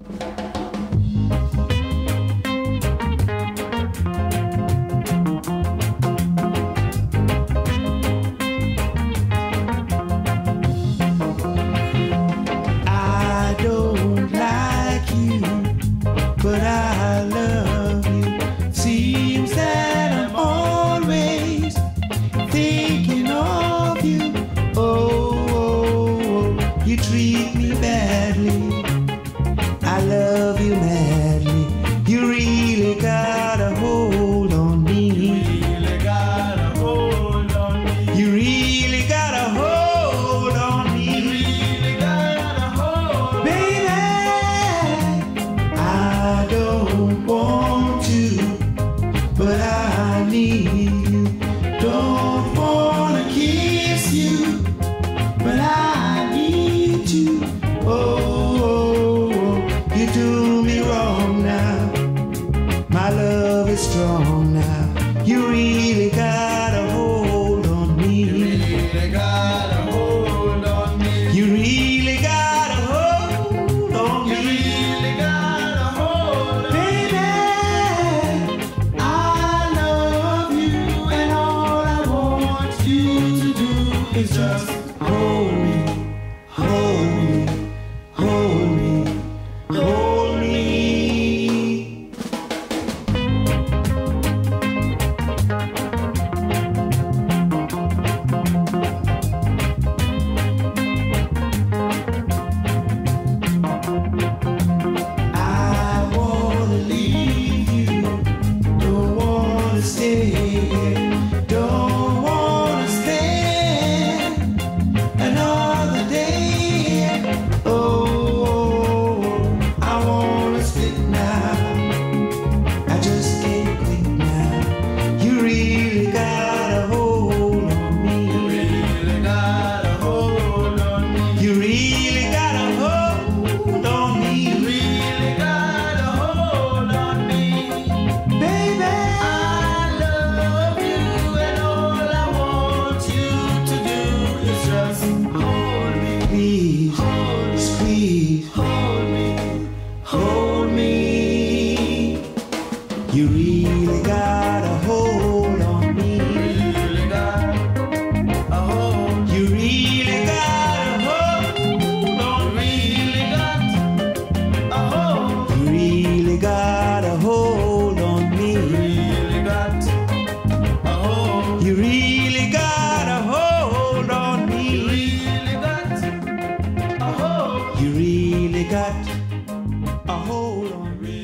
I love you madly. Strong glory.